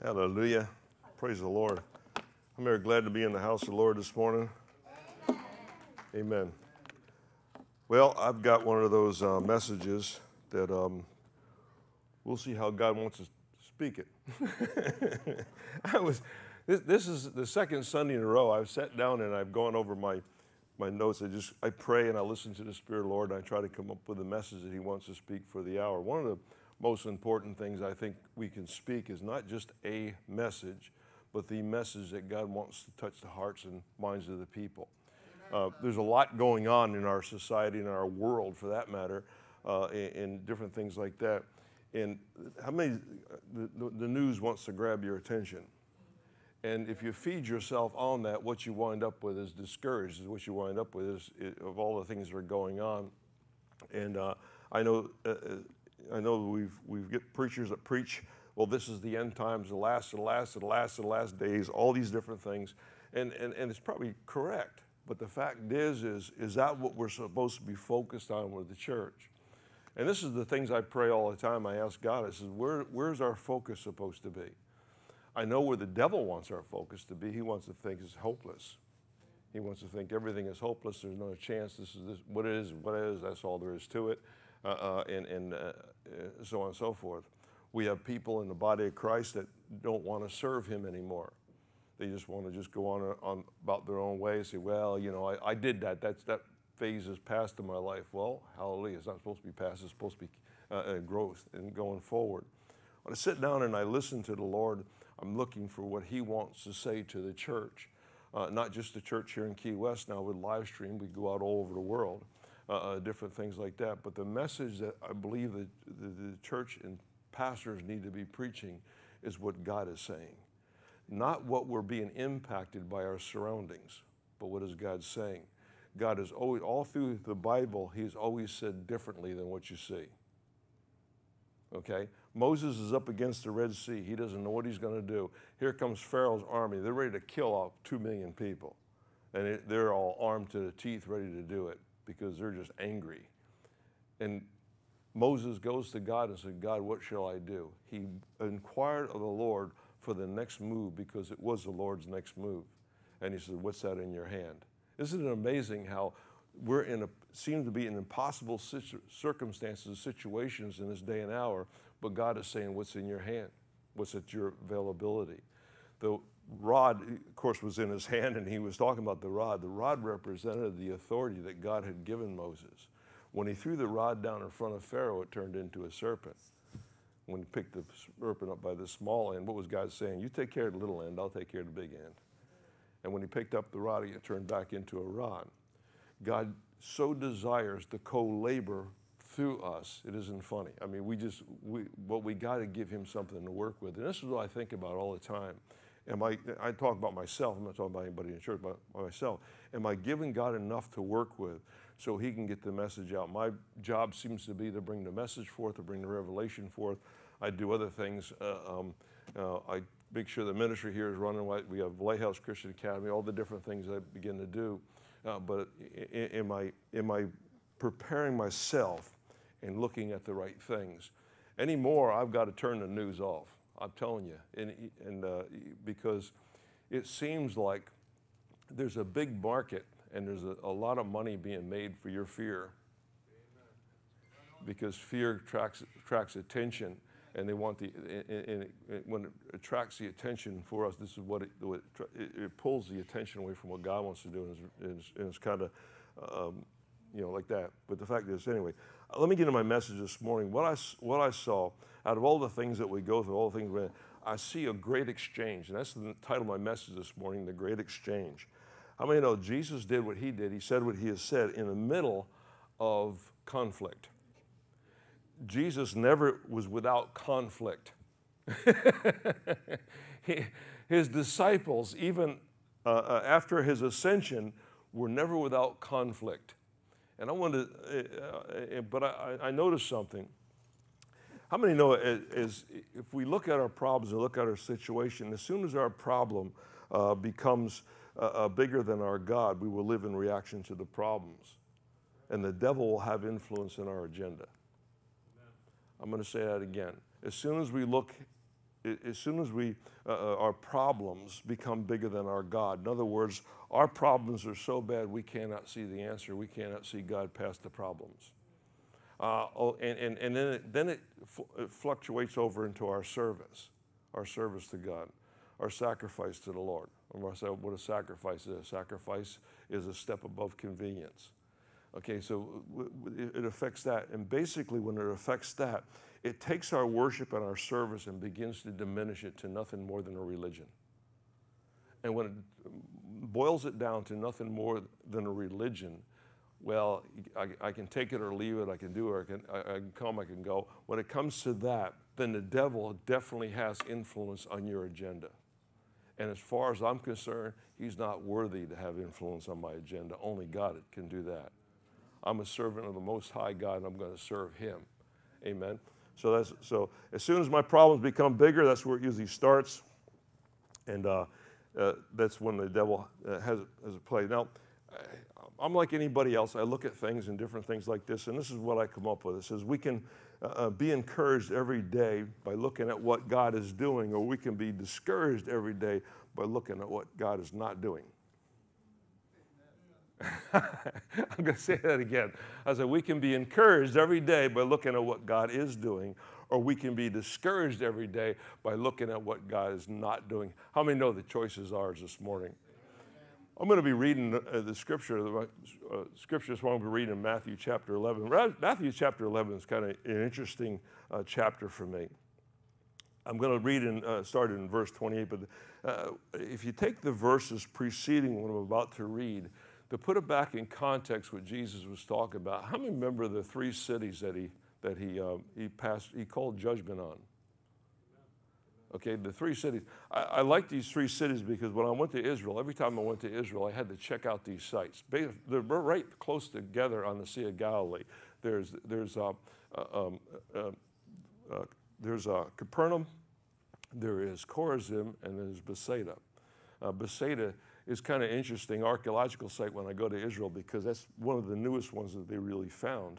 Hallelujah. Praise the Lord. I'm very glad to be in the house of the Lord this morning. Amen. Amen. Well, I've got one of those uh, messages that um, we'll see how God wants to speak it. I was, this, this is the second Sunday in a row I've sat down and I've gone over my, my notes. I just, I pray and I listen to the Spirit of the Lord and I try to come up with a message that He wants to speak for the hour. One of the most important things I think we can speak is not just a message, but the message that God wants to touch the hearts and minds of the people. Uh, there's a lot going on in our society and our world, for that matter, uh, different things like that. And how many, the, the news wants to grab your attention. And if you feed yourself on that, what you wind up with is discouraged. Is what you wind up with is, of all the things that are going on. And uh, I know uh, uh I know we've, we've get preachers that preach, well, this is the end times, the last, the last, the last, the last days, all these different things. And, and, and it's probably correct. But the fact is, is, is that what we're supposed to be focused on with the church? And this is the things I pray all the time. I ask God, I says, Where, where's our focus supposed to be? I know where the devil wants our focus to be. He wants to think it's hopeless. He wants to think everything is hopeless. There's no chance. This is this, what it is, what it is. That's all there is to it uh, uh, and, and uh, so on and so forth. We have people in the body of Christ that don't want to serve Him anymore. They just want to just go on, on about their own way and say, well, you know, I, I did that. That's, that phase is past in my life. Well, hallelujah. It's not supposed to be past. It's supposed to be uh, uh, growth and going forward. When I sit down and I listen to the Lord, I'm looking for what He wants to say to the church. Uh, not just the church here in Key West now with live stream, we go out all over the world uh, uh, different things like that. But the message that I believe that the, the church and pastors need to be preaching is what God is saying. Not what we're being impacted by our surroundings, but what is God saying. God is always, all through the Bible, He's always said differently than what you see. Okay? Moses is up against the Red Sea. He doesn't know what he's going to do. Here comes Pharaoh's army. They're ready to kill off two million people. And it, they're all armed to the teeth, ready to do it because they're just angry. And Moses goes to God and said, God, what shall I do? He inquired of the Lord for the next move because it was the Lord's next move. And he said, What's that in your hand? Isn't it amazing how we're in a seem to be in impossible situ- circumstances, situations in this day and hour, but God is saying, What's in your hand? What's at your availability? The rod, of course, was in his hand, and he was talking about the rod. The rod represented the authority that God had given Moses. When he threw the rod down in front of Pharaoh, it turned into a serpent. When he picked the serpent up by the small end, what was God saying? You take care of the little end, I'll take care of the big end. And when he picked up the rod, it turned back into a rod. God so desires to co-labor through us. It isn't funny. I mean, we just, we, what we got to give him something to work with. And this is what I think about all the time. Am I, I talk about myself, I'm not talking about anybody in church, but myself. Am I giving God enough to work with so he can get the message out? My job seems to be to bring the message forth, to bring the revelation forth. I do other things. Uh, um, uh, I make sure the ministry here is running. We have Lighthouse Christian Academy, all the different things I begin to do. Uh, but am I, am I preparing myself and looking at the right things? Anymore, I've got to turn the news off. I'm telling you, and, and uh, because it seems like there's a big market and there's a, a lot of money being made for your fear. Because fear attracts, attracts attention, and they want the and, it, when it attracts the attention for us, this is what it, it, it pulls the attention away from what God wants to do, and it's, it's, it's kind of um, you know like that. But the fact is, anyway, let me get into my message this morning. What I what I saw out of all the things that we go through, all the things we, I see a great exchange. And that's the title of my message this morning, The Great Exchange. How many know Jesus did what he did? He said what he has said in the middle of conflict. Jesus never was without conflict. his disciples, even uh, uh, after his ascension, were never without conflict. And I wanted, uh, uh, but I, I noticed something. How many know as, if we look at our problems and look at our situation, as soon as our problem uh, becomes uh, uh, bigger than our God, we will live in reaction to the problems. And the devil will have influence in our agenda. I'm going to say that again. As soon as we look as soon as we, uh, uh, our problems become bigger than our God. In other words, our problems are so bad we cannot see the answer. We cannot see God past the problems. Uh, oh, and, and, and then it, then it, it fluctuates over into our service, our service to God, our sacrifice to the Lord. What a sacrifice is. Sacrifice is a step above convenience. Okay, so it affects that. And basically, when it affects that, it takes our worship and our service and begins to diminish it to nothing more than a religion. And when it boils it down to nothing more than a religion, well, I, I can take it or leave it, I can do it, I can, I, I can come, I can go. When it comes to that, then the devil definitely has influence on your agenda. And as far as I'm concerned, he's not worthy to have influence on my agenda. Only God can do that. I'm a servant of the Most High God, and I'm going to serve Him. Amen. So that's so. As soon as my problems become bigger, that's where it usually starts, and uh, uh, that's when the devil uh, has has a play. Now, I'm like anybody else. I look at things and different things like this, and this is what I come up with. It says we can uh, uh, be encouraged every day by looking at what God is doing, or we can be discouraged every day by looking at what God is not doing. I'm going to say that again. I said, we can be encouraged every day by looking at what God is doing, or we can be discouraged every day by looking at what God is not doing. How many know the choice is ours this morning? I'm going to be reading uh, the scripture. The uh, scripture is going to be reading in Matthew chapter 11. Matthew chapter 11 is kind of an interesting uh, chapter for me. I'm going to read and start in verse 28, but if you take the verses preceding what I'm about to read, to put it back in context what Jesus was talking about, how many remember the three cities that he, that he, uh, he passed, he called judgment on? Okay, the three cities. I, I, like these three cities because when I went to Israel, every time I went to Israel, I had to check out these sites. They're right close together on the Sea of Galilee. There's, there's, uh, uh, um, uh, uh there's uh, Capernaum, there is Chorazin, and there's Bethsaida. Bethsaida is kind of interesting archaeological site when I go to Israel because that's one of the newest ones that they really found.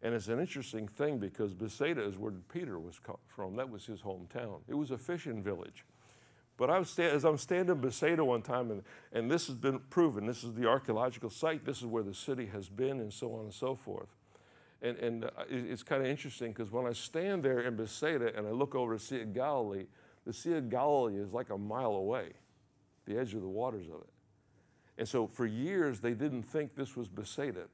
And it's an interesting thing because Bethsaida is where Peter was from. That was his hometown. It was a fishing village. But I was as I'm standing in Bethsaida one time, and, and this has been proven. This is the archaeological site. This is where the city has been, and so on and so forth. And, and uh, it's kind of interesting because when I stand there in Bethsaida and I look over the Sea of Galilee, the Sea of Galilee is like a mile away the edge of the waters of it. And so for years, they didn't think this was Bethsaida.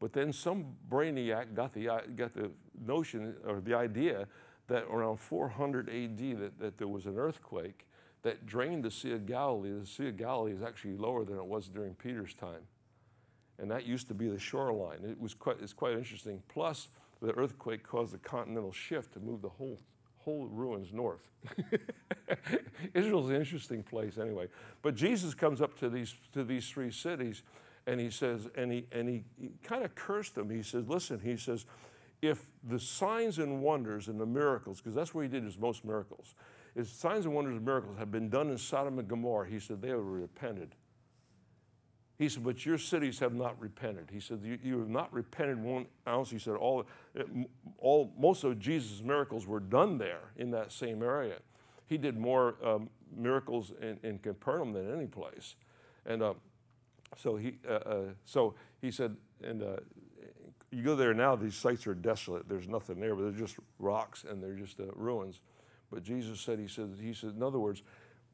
But then some brainiac got the, got the notion or the idea that around 400 AD that, that there was an earthquake that drained the Sea of Galilee. The Sea of Galilee is actually lower than it was during Peter's time. And that used to be the shoreline. It was quite, it's quite interesting. Plus, the earthquake caused a continental shift to move the whole whole ruins north. Israel's an interesting place anyway. But Jesus comes up to these, to these three cities and he says, and he, and he, he kind of cursed them. He says, listen, he says, if the signs and wonders and the miracles, because that's where he did his most miracles, if signs and wonders and miracles had been done in Sodom and Gomorrah, he said, they would have repented. He said, but your cities have not repented. He said, you, you have not repented one ounce. He said, all, all, most of Jesus' miracles were done there in that same area. He did more um, miracles in, in, Capernaum than any place. And uh, so, he, uh, uh, so he said, and uh, you go there now, these sites are desolate. There's nothing there, but they're just rocks and they're just uh, ruins. But Jesus said, he said, he said, in other words,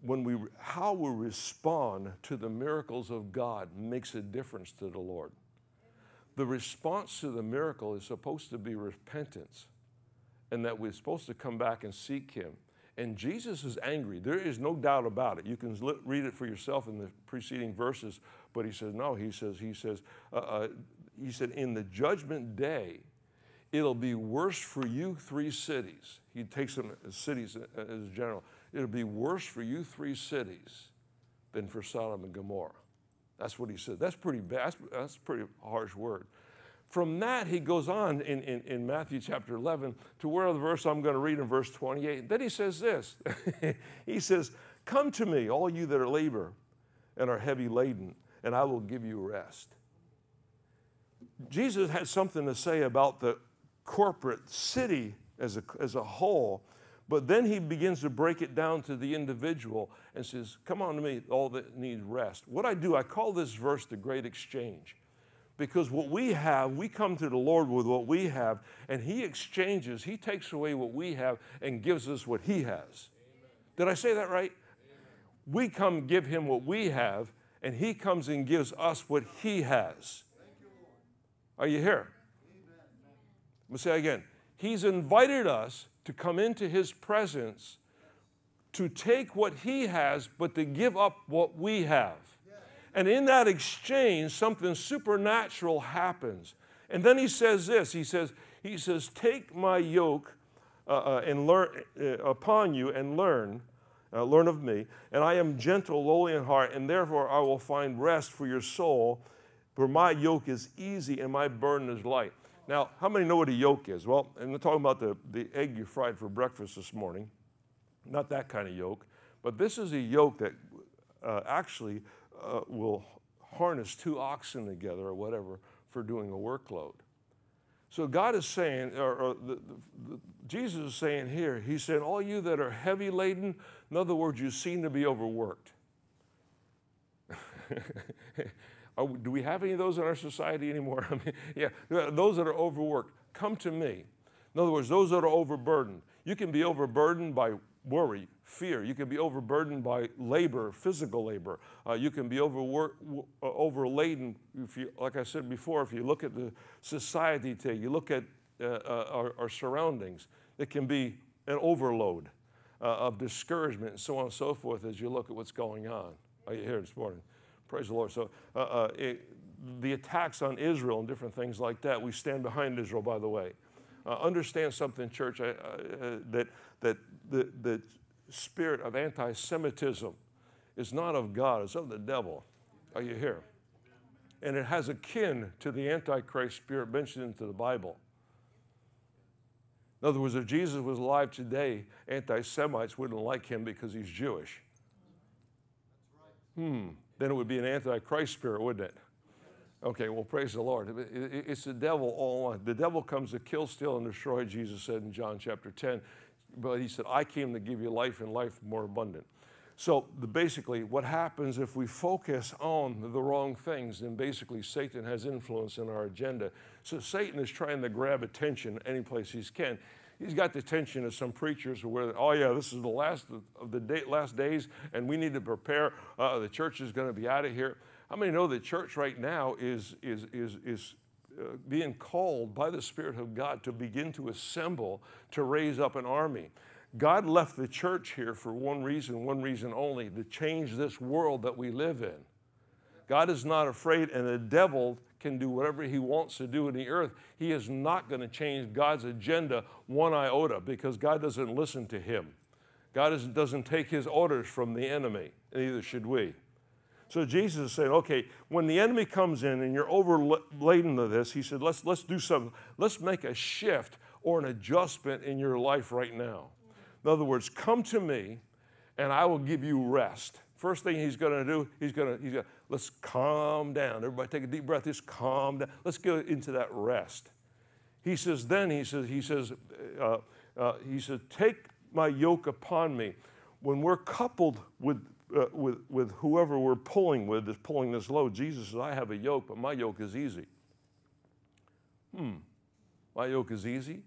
when we, how we respond to the miracles of God makes a difference to the Lord. The response to the miracle is supposed to be repentance and that we're supposed to come back and seek Him. And Jesus is angry. There is no doubt about it. You can read it for yourself in the preceding verses. But he says, no, he says, he says, uh, uh, he said, in the judgment day, it'll be worse for you three cities. He takes them as cities as general it'll be worse for you three cities than for Sodom and Gomorrah. That's what he said. That's pretty bad. That's, a pretty harsh word. From that, he goes on in, in, in Matthew chapter 11 to where the verse I'm going to read in verse 28. Then he says this He says, Come to me, all you that are labor and are heavy laden, and I will give you rest. Jesus had something to say about the corporate city as a, as a whole But then he begins to break it down to the individual and says, Come on to me, all that need rest. What I do, I call this verse the great exchange. Because what we have, we come to the Lord with what we have, and He exchanges, He takes away what we have and gives us what He has. Did I say that right? We come give Him what we have, and He comes and gives us what He has. You, Are you here? Let me say again. He's invited us to come into His presence to take what He has, but to give up what we have. And in that exchange, something supernatural happens. And then he says this he says, he says Take my yoke uh, uh, and learn uh, upon you and learn. Uh, learn of me, and I am gentle, lowly in heart, and therefore I will find rest for your soul, for my yoke is easy and my burden is light. Now, how many know what a yoke is? Well, I'm talking about the, the egg you fried for breakfast this morning. Not that kind of yoke, but this is a yoke that uh, actually uh, will harness two oxen together or whatever for doing a workload. So God is saying, or, or the, the, the, Jesus is saying here, He said, all you that are heavy laden, in other words, you seem to be overworked. do we have any of those in our society anymore? I mean, yeah, those that are overworked, come to me. In other words, those that are overburdened. You can be overburdened by worry, fear. You can be overburdened by labor, physical labor. Uh, you can be overwork, uh, overladen. If you, like I said before, if you look at the society today, you look at uh, uh our, our, surroundings, it can be an overload uh, of discouragement and so on and so forth as you look at what's going on. Are you here this morning? Praise the Lord. So, uh, it, the attacks on Israel and different things like that, we stand behind Israel, by the way. understand something, church, that, that the, the spirit of anti Semitism is not of God, it's of the devil. Are you here? And it has a kin to the Antichrist spirit mentioned into the Bible. In other words, if Jesus was alive today, anti Semites wouldn't like him because he's Jewish. Hmm, then it would be an Antichrist spirit, wouldn't it? Okay, well, praise the Lord. It's the devil all along. The devil comes to kill, steal, and destroy, Jesus said in John chapter 10 but he said, I came to give you life and life more abundant. So the, basically, what happens if we focus on the wrong things, then basically Satan has influence in our agenda. So Satan is trying to grab attention any place he can. He's got the attention of some preachers where, oh yeah, this is the last of the day, last days, and we need to prepare. Uh, the church is going to be out of here. How many know the church right now is is is is uh, being called by the Spirit of God to begin to assemble to raise up an army. God left the church here for one reason, one reason only to change this world that we live in. God is not afraid, and the devil can do whatever he wants to do in the earth. He is not going to change God's agenda one iota because God doesn't listen to him. God doesn't take his orders from the enemy, neither should we. So Jesus is saying, okay, when the enemy comes in and you're overladen to this, he said, let's, let's do something. Let's make a shift or an adjustment in your life right now. In other words, come to me and I will give you rest. First thing he's going to do, he's going to, he's going to, let's calm down. Everybody take a deep breath, just calm down. Let's go into that rest. He says, then he says, he says, uh, uh, he says, take my yoke upon me. When we're coupled with uh, with, with whoever we're pulling with is pulling this load. Jesus says, I have a yoke, but my yoke is easy. Hmm, my yoke is easy?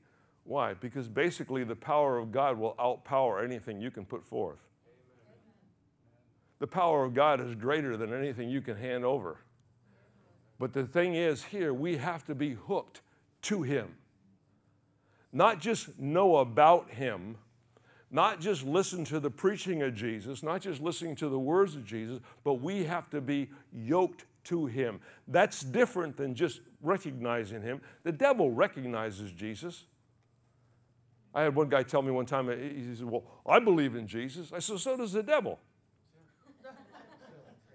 Why? Because basically the power of God will outpower anything you can put forth. The power of God is greater than anything you can hand over. But the thing is, here, we have to be hooked to Him. Not just know about Him, not just listen to the preaching of Jesus, not just listening to the words of Jesus, but we have to be yoked to him. That's different than just recognizing him. The devil recognizes Jesus. I had one guy tell me one time, he said, Well, I believe in Jesus. I said, So does the devil.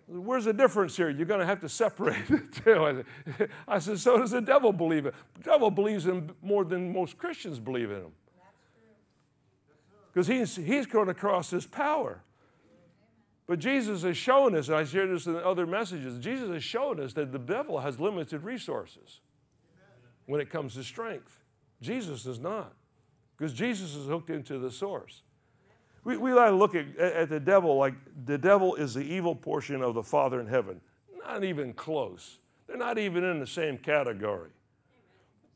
Where's the difference here? You're going to have to separate the two. I said, So does the devil believe it. The devil believes in more than most Christians believe in him because he's, he's going to cross his power. But Jesus has shown us, and I shared this in other messages, Jesus has shown us that the devil has limited resources when it comes to strength. Jesus does not. because Jesus is hooked into the source. We, we to look at, at the devil like the devil is the evil portion of the Father in heaven. Not even close. They're not even in the same category.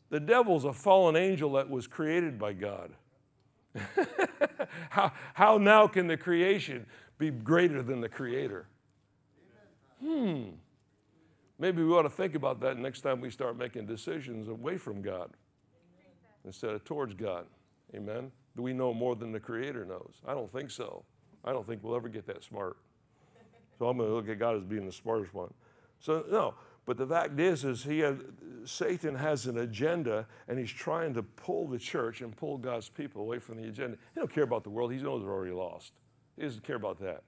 The devil's a fallen angel that was created by God. how, how now can the creation be greater than the creator? Hmm. Maybe we ought to think about that next time we start making decisions away from God instead of towards God. Amen. Do we know more than the Creator knows? I don't think so. I don't think we'll ever get that smart. So I'm going to look at God as being the smartest one. So no, but the fact is, is he Satan has an agenda, and he's trying to pull the church and pull God's people away from the agenda. He don't care about the world. He knows they're already lost. He doesn't care about that.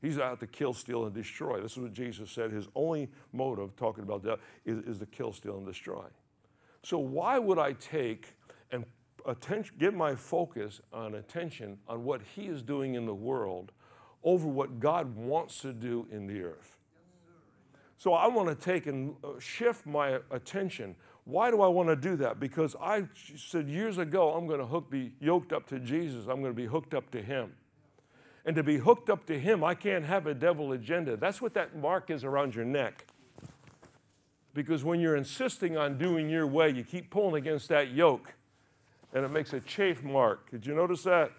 He's out to kill, steal, and destroy. This is what Jesus said. His only motive, talking about that, is, is to kill, steal, and destroy. So why would I take attention, get my focus on attention on what He is doing in the world over what God wants to do in the earth? So I want to take and uh, shift my attention. Why do I want to do that? Because I said years ago, I'm going to hook, be yoked up to Jesus. I'm going to be hooked up to Him. And to be hooked up to Him, I can't have a devil agenda. That's what that mark is around your neck. Because when you're insisting on doing your way, you keep pulling against that yoke, and it makes a chafe mark. Did you notice that?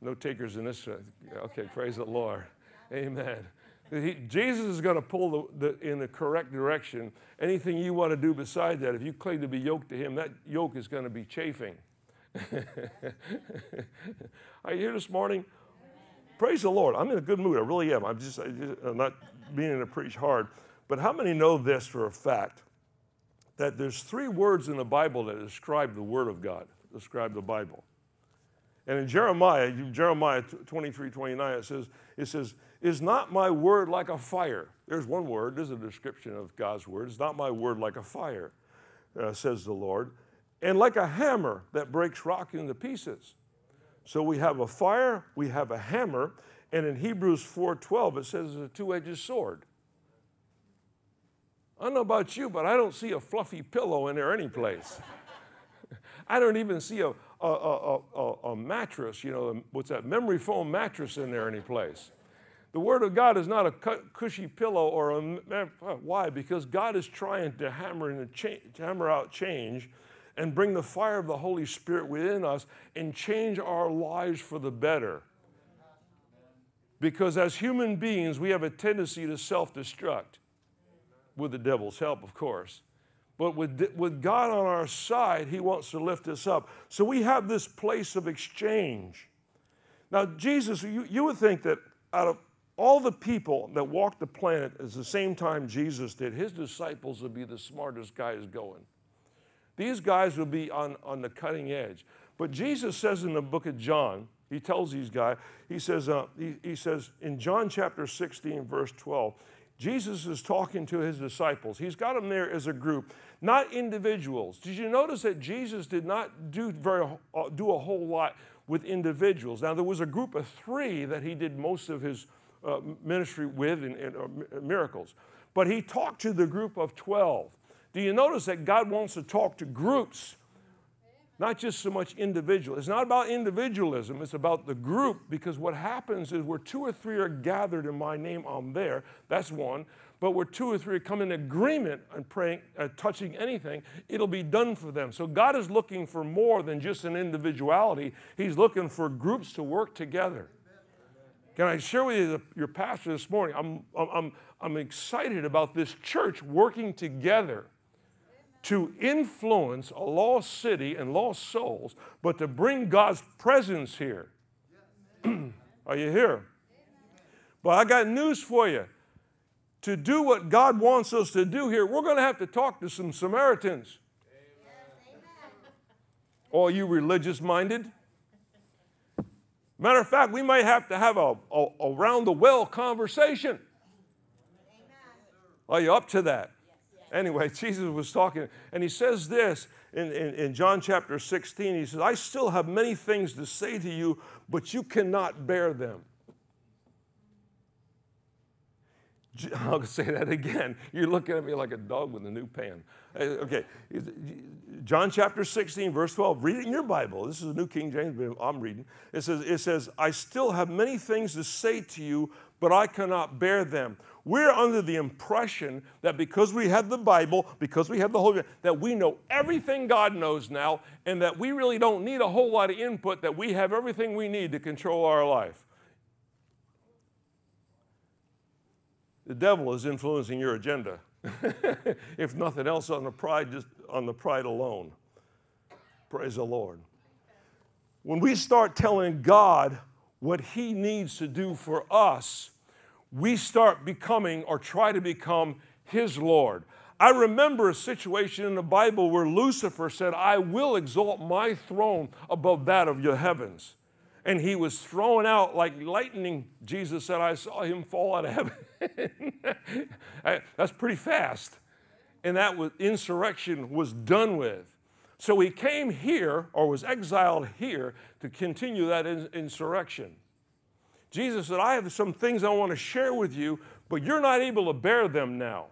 No takers in this. Uh, okay, praise the Lord. Amen. He, Jesus is going to pull the, the, in the correct direction. Anything you want to do beside that, if you claim to be yoked to Him, that yoke is going to be chafing. Are you here this morning? Praise the Lord. I'm in a good mood. I really am. I'm just, I am not meaning to preach hard. But how many know this for a fact? That there's three words in the Bible that describe the Word of God, describe the Bible. And in Jeremiah, Jeremiah 23, 29, it says, it says, Is not my word like a fire? There's one word, there's a description of God's word. It's not my word like a fire, uh, says the Lord, and like a hammer that breaks rock into pieces. So we have a fire, we have a hammer, and in Hebrews 4:12 it says it's a two-edged sword. I don't know about you, but I don't see a fluffy pillow in there any place. I don't even see a, a, a, a, a mattress, you know, what's that, memory foam mattress in there any place. The Word of God is not a cushy pillow or a. Eh, why? Because God is trying to hammer, and cha- hammer out change and bring the fire of the Holy Spirit within us and change our lives for the better. Because as human beings, we have a tendency to self destruct, with the devil's help, of course. But with, with God on our side, He wants to lift us up. So we have this place of exchange. Now, Jesus, you, you would think that out of all the people that walked the planet at the same time Jesus did, His disciples would be the smartest guys going. These guys would be on, on the cutting edge. But Jesus says in the book of John, he tells these guys, he says, uh, he, he says in John chapter 16, verse 12, Jesus is talking to his disciples. He's got them there as a group, not individuals. Did you notice that Jesus did not do, very, uh, do a whole lot with individuals? Now, there was a group of three that he did most of his uh, ministry with and, and uh, miracles. But he talked to the group of 12. Do you notice that God wants to talk to groups, not just so much individual? It's not about individualism, it's about the group because what happens is where two or three are gathered in my name, I'm there. That's one. But where two or three come in agreement and praying, uh, touching anything, it'll be done for them. So God is looking for more than just an individuality. He's looking for groups to work together. Can I share with you the, your pastor this morning? I'm, I'm, I'm excited about this church working together to influence a lost city and lost souls, but to bring God's presence here. Are you here? But I got news for you. To do what God wants us to do here, we're going to have to talk to some Samaritans. All you religious minded. Matter of fact, we might have to have a, a, a round the well conversation. Are you up to that? Anyway, Jesus was talking, and he says this in, in, in, John chapter 16. He says, I still have many things to say to you, but you cannot bear them. I'll say that again. You're looking at me like a dog with a new pan. Okay, John chapter 16, verse 12. Read it in your Bible. This is the New King James, but I'm reading. It says, it says, I still have many things to say to you, but I cannot bear them. We're under the impression that because we have the Bible, because we have the Holy Spirit, that we know everything God knows now, and that we really don't need a whole lot of input, that we have everything we need to control our life. The devil is influencing your agenda. if nothing else on the pride, just on the pride alone. Praise the Lord. When we start telling God what He needs to do for us, we start becoming or try to become His Lord. I remember a situation in the Bible where Lucifer said, I will exalt my throne above that of your heavens. And he was thrown out like lightning. Jesus said, I saw him fall out of heaven. That's pretty fast. And that was, insurrection was done with. So he came here, or was exiled here, to continue that insurrection. Jesus said, I have some things I want to share with you, but you're not able to bear them now.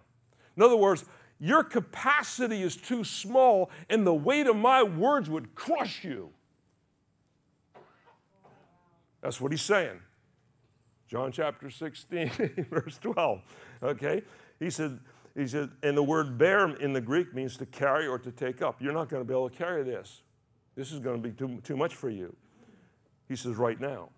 In other words, your capacity is too small, and the weight of my words would crush you. That's what he's saying. John chapter 16, verse 12. Okay? He said, he said, and the word bear in the Greek means to carry or to take up. You're not going to be able to carry this. This is going to be too, too much for you. He says, right now.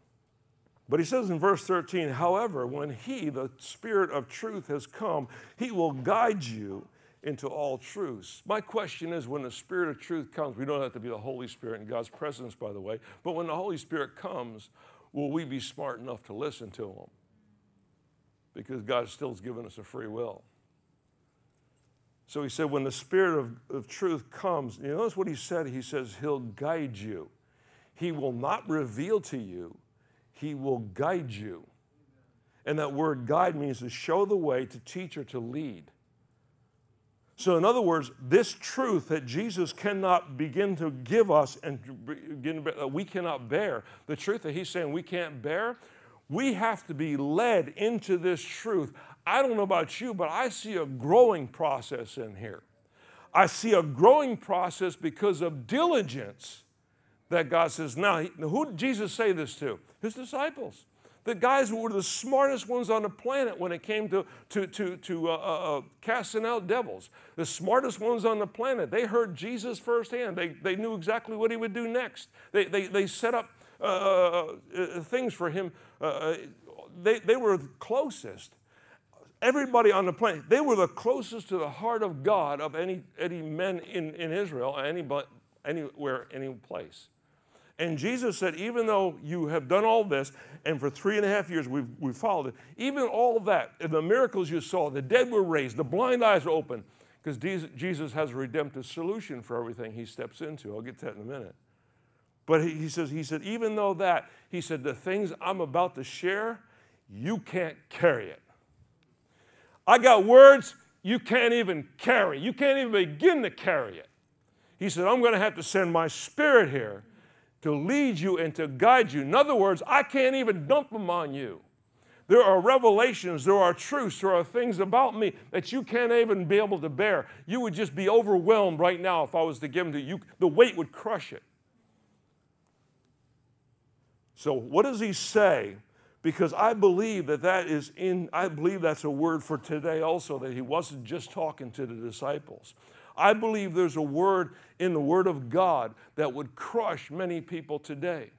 But he says in verse 13, however, when he, the Spirit of truth, has come, he will guide you into all truths. My question is when the Spirit of truth comes, we don't have to be the Holy Spirit in God's presence, by the way, but when the Holy Spirit comes, will we be smart enough to listen to him? Because God still has given us a free will. So he said, when the Spirit of, of truth comes, you notice what he said? He says, He'll guide you. He will not reveal to you he will guide you. And that word guide means to show the way, to teach, or to lead. So, in other words, this truth that Jesus cannot begin to give us and we cannot bear, the truth that He's saying we can't bear, we have to be led into this truth. I don't know about you, but I see a growing process in here. I see a growing process because of diligence that God says, now, who did Jesus say this to? His disciples. The guys who were the smartest ones on the planet when it came to, to, to, to uh, uh, uh, casting out devils. The smartest ones on the planet. They heard Jesus firsthand. They, they knew exactly what he would do next. They, they, they set up uh, uh, uh things for him. they, they were the closest. Everybody on the planet, they were the closest to the heart of God of any, any men in, in Israel, anybody, anywhere, any place. And Jesus said, even though you have done all this, and for three and a half years we've, we've followed it, even all of that, the miracles you saw, the dead were raised, the blind eyes were open, because Jesus has a redemptive solution for everything he steps into. I'll get to that in a minute. But he, he says, he said, even though that, he said, the things I'm about to share, you can't carry it. I got words you can't even carry. You can't even begin to carry it. He said, I'm going to have to send my spirit here to lead you and to guide you. In other words, I can't even dump them on you. There are revelations, there are truths, there are things about me that you can't even be able to bear. You would just be overwhelmed right now if I was to give them to you. The weight would crush it. So, what does he say? Because I believe that that is in, I believe that's a word for today also, that he wasn't just talking to the disciples. I believe there's a word in the Word of God that would crush many people today.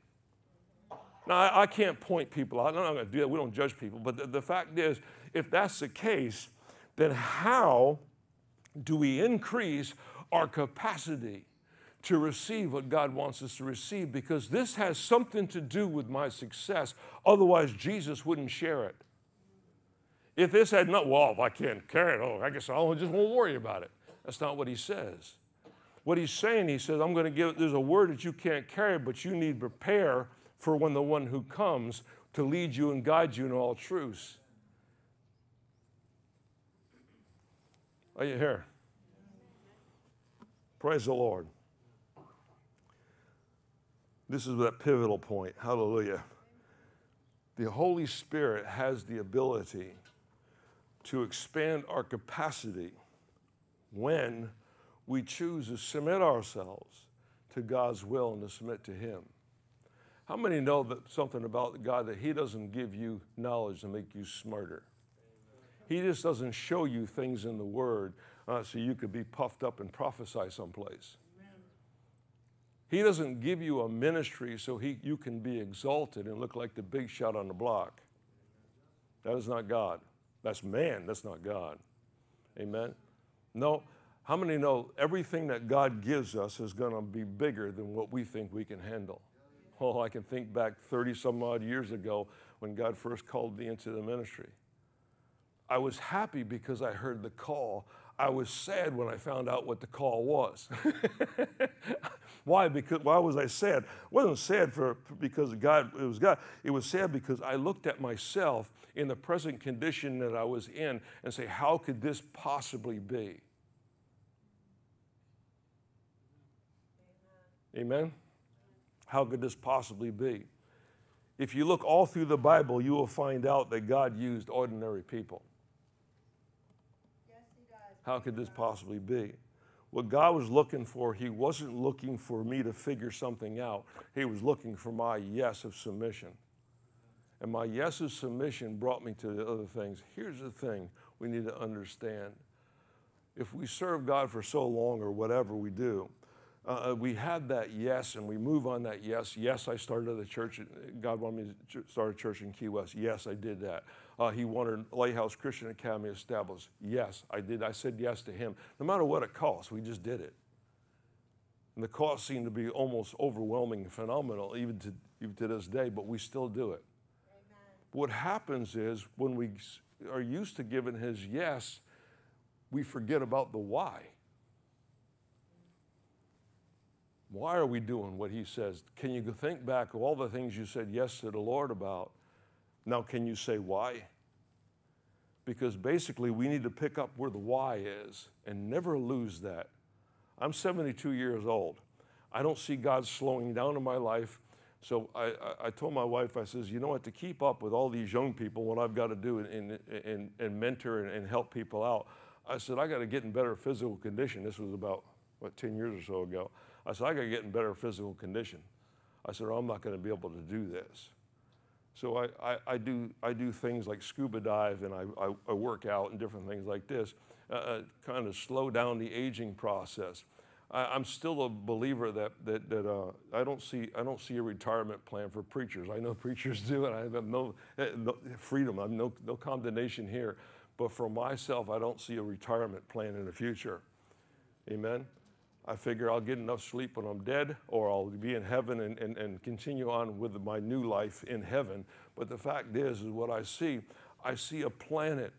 Now, I, I can't point people out. I'm not going to do that. We don't judge people. But the, the fact is, if that's the case, then how do we increase our capacity to receive what God wants us to receive? Because this has something to do with my success. Otherwise, Jesus wouldn't share it. If this had not, well, if I can't carry it, oh, I guess I just won't worry about it. That's not what he says. What he's saying, he says, I'm going to give, there's a word that you can't carry, but you need to prepare for when the one who comes to lead you and guide you in all truths. Are you here? Praise the Lord. This is that pivotal point. Hallelujah. The Holy Spirit has the ability to expand our capacity when we choose to submit ourselves to God's will and to submit to Him. How many know that something about God that He doesn't give you knowledge to make you smarter? He just doesn't show you things in the Word uh, so you could be puffed up and prophesy someplace. He doesn't give you a ministry so he, you can be exalted and look like the big shot on the block. That is not God. That's man, that's not God. Amen? No. How many know everything that God gives us is going to be bigger than what we think we can handle? Oh, I can think back 30 some odd years ago when God first called me into the ministry. I was happy because I heard the call. I was sad when I found out what the call was. why? Because why was I sad? It wasn't sad for because God it was God. It was sad because I looked at myself in the present condition that I was in and say, how could this possibly be? Amen. Amen? How could this possibly be? If you look all through the Bible, you will find out that God used ordinary people. How could this possibly be? What God was looking for, He wasn't looking for me to figure something out. He was looking for my yes of submission. And my yes of submission brought me to the other things. Here's the thing we need to understand. If we serve God for so long or whatever we do, uh, we had that yes and we move on that yes. Yes, I started a church. God wanted me to start a church in Key West. Yes, I did that. Uh, he wanted Lighthouse Christian Academy established. Yes, I did. I said yes to him. No matter what it costs, we just did it. And the cost seemed to be almost overwhelming and phenomenal, even to, even to this day, but we still do it. Amen. What happens is when we are used to giving his yes, we forget about the why. Why are we doing what he says? Can you think back of all the things you said yes to the Lord about? Now, can you say why? Because basically, we need to pick up where the why is and never lose that. I'm 72 years old. I don't see God slowing down in my life. So I, I, told my wife, I says, you know what, to keep up with all these young people, what I've got to do and, and, and mentor and, and help people out, I said, I got to get in better physical condition. This was about, what, 10 years or so ago. I said, I got to get in better physical condition. I said, I'm not going to be able to do this. So I, I, I, do, I do things like scuba dive and I, I, I work out and different things like this, uh, uh, kind of slow down the aging process. I, am still a believer that, that, that uh, I, don't see, I don't see a retirement plan for preachers. I know preachers do it. I have no, eh, no freedom. I have no, no condemnation here. But for myself, I don't see a retirement plan in the future. Amen. I figure I'll get enough sleep when I'm dead, or I'll be in heaven and, and, and continue on with my new life in heaven. But the fact is, is what I see, I see a planet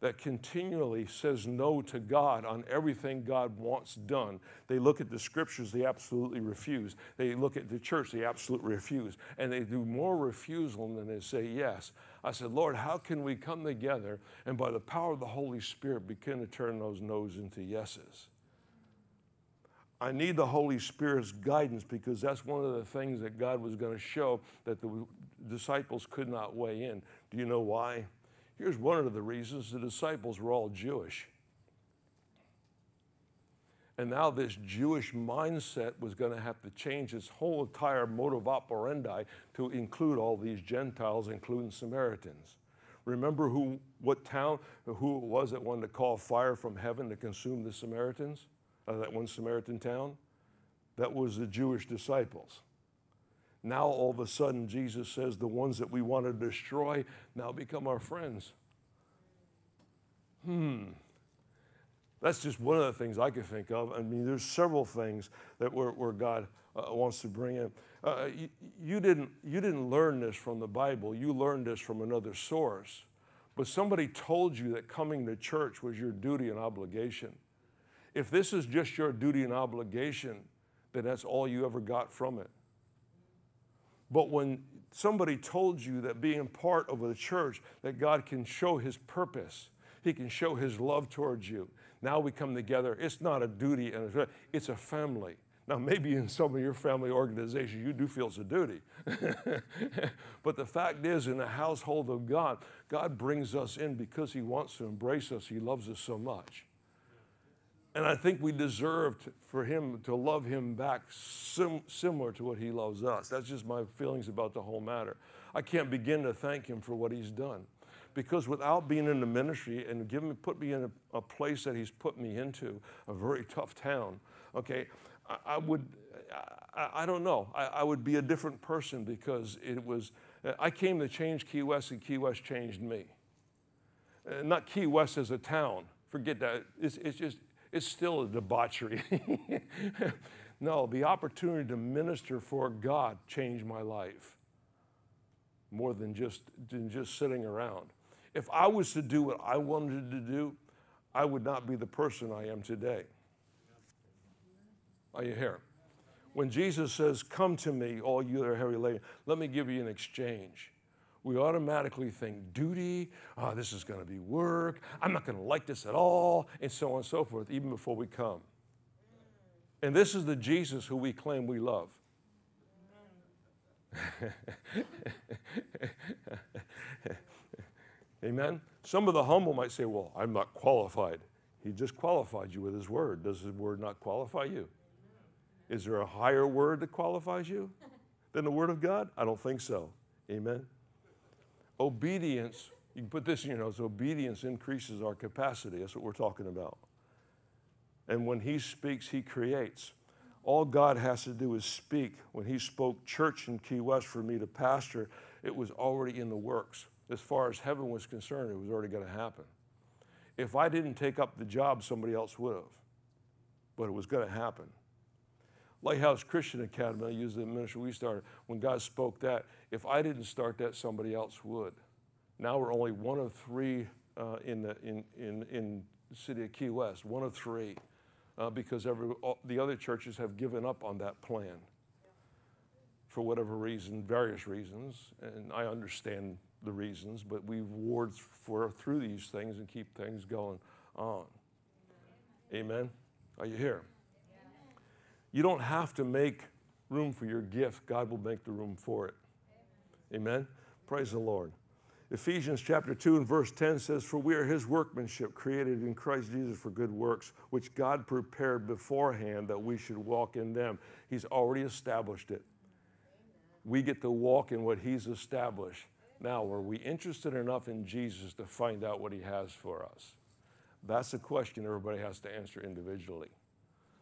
that continually says no to God on everything God wants done. They look at the scriptures, they absolutely refuse. They look at the church, they absolutely refuse. And they do more refusal than they say yes. I said, Lord, how can we come together and by the power of the Holy Spirit begin to turn those no's into yeses? I need the Holy Spirit's guidance because that's one of the things that God was going to show that the disciples could not weigh in. Do you know why? Here's one of the reasons the disciples were all Jewish. And now this Jewish mindset was going to have to change its whole entire modus operandi to include all these Gentiles, including Samaritans. Remember who, what town, who it was that wanted to call fire from heaven to consume the Samaritans? Uh, that one Samaritan town? That was the Jewish disciples. Now, all of a sudden, Jesus says the ones that we want to destroy now become our friends. Hmm. That's just one of the things I can think of. I mean, there's several things that where, where God uh, wants to bring in. Uh, you, you, didn't, you didn't learn this from the Bible, you learned this from another source. But somebody told you that coming to church was your duty and obligation. If this is just your duty and obligation, then that's all you ever got from it. But when somebody told you that being part of a church, that God can show his purpose, he can show his love towards you. Now we come together. It's not a duty, and it's a family. Now, maybe in some of your family organizations, you do feel it's a duty. but the fact is, in the household of God, God brings us in because He wants to embrace us. He loves us so much. And I think we deserve for Him to love Him back sim- similar to what He loves us. That's just my feelings about the whole matter. I can't begin to thank Him for what He's done. Because without being in the ministry and giving, put me in a, a place that He's put me into, a very tough town, okay, I, I would, I, I, don't know, I, I would be a different person because it was, I came to change Key West and Key West changed me. Uh, not Key West as a town, forget that. It's, it's just, it's still a debauchery. no, the opportunity to minister for God changed my life more than just, than just sitting around. If I was to do what I wanted to do, I would not be the person I am today. Are you here? When Jesus says, Come to me, all you that are heavy laden, let me give you an exchange. We automatically think duty, oh, this is going to be work, I'm not going to like this at all, and so on and so forth, even before we come. And this is the Jesus who we claim we love. Amen? Some of the humble might say, Well, I'm not qualified. He just qualified you with His word. Does His word not qualify you? Is there a higher word that qualifies you than the word of God? I don't think so. Amen. Obedience, you can put this in your notes obedience increases our capacity. That's what we're talking about. And when He speaks, He creates. All God has to do is speak. When He spoke church in Key West for me to pastor, it was already in the works. As far as heaven was concerned, it was already going to happen. If I didn't take up the job, somebody else would have. But it was going to happen. Lighthouse Christian Academy, I use the ministry we started. When God spoke that, if I didn't start that, somebody else would. Now we're only one of three uh, in, the, in, in, in the city of Key West, one of three, uh, because every, all, the other churches have given up on that plan for whatever reason, various reasons, and I understand the reasons, but we ward for through these things and keep things going on. Amen. Are you here? You don't have to make room for your gift, God will make the room for it. Amen? Praise the Lord. Ephesians chapter 2 and verse 10 says, For we are his workmanship, created in Christ Jesus for good works, which God prepared beforehand that we should walk in them. He's already established it. We get to walk in what he's established. Now, are we interested enough in Jesus to find out what he has for us? That's a question everybody has to answer individually.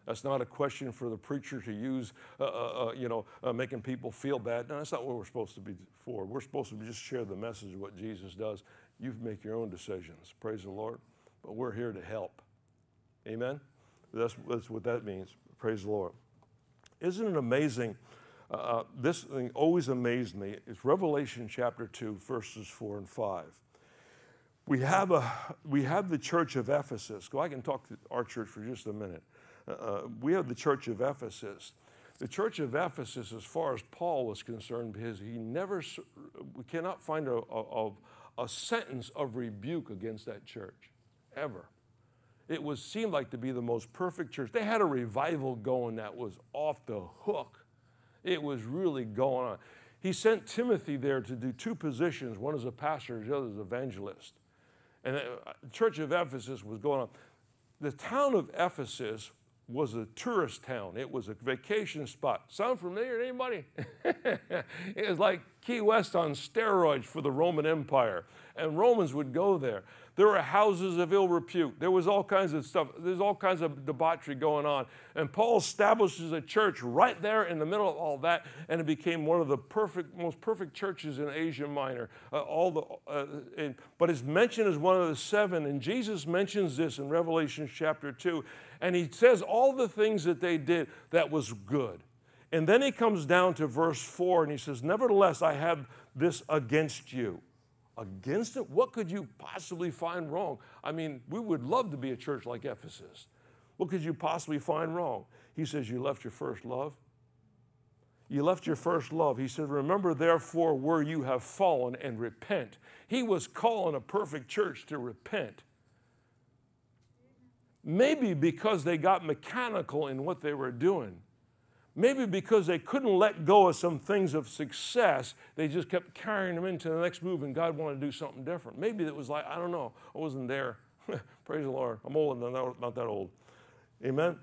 That's not a question for the preacher to use, uh, uh, uh, you know, uh, making people feel bad. No, that's not what we're supposed to be for. We're supposed to just share the message of what Jesus does. You make your own decisions. Praise the Lord. But we're here to help. Amen? That's, that's what that means. Praise the Lord. Isn't it amazing? Uh, uh, this thing always amazed me. It's Revelation chapter 2, verses 4 and 5 we have, a, we have the church of Ephesus. Go, I can talk to our church for just a minute. Uh, we have the church of Ephesus. The church of Ephesus, as far as Paul was concerned, because he never, we cannot find a, a, a sentence of rebuke against that church, ever. It was seemed like to be the most perfect church. They had a revival going that was off the hook. It was really going on. He sent Timothy there to do two positions. One as a pastor, the other as evangelist. And the uh, church of Ephesus was going on. The town of Ephesus was a tourist town. It was a vacation spot. Sound familiar to anybody? it was like Key West on steroids for the Roman Empire. And Romans would go there. There were houses of ill repute. There was all kinds of stuff. There's all kinds of debauchery going on. And Paul establishes a church right there in the middle of all that, and it became one of the perfect, most perfect churches in Asia Minor. Uh, all the, uh, and, but it's mentioned as one of the seven, and Jesus mentions this in Revelation chapter 2. And he says all the things that they did that was good. And then he comes down to verse 4 and he says, Nevertheless, I have this against you against it? What could you possibly find wrong? I mean, we would love to be a church like Ephesus. What could you possibly find wrong? He says, You left your first love. You left your first love. He said, Remember therefore where you have fallen and repent. He was calling a perfect church to repent. Maybe because they got mechanical in what they were doing. Maybe because they couldn't let go of some things of success, they just kept carrying them into the next move, and God wanted to do something different. Maybe it was like, I don't know, I wasn't there. Praise the Lord. I'm old, not, not that old. Amen.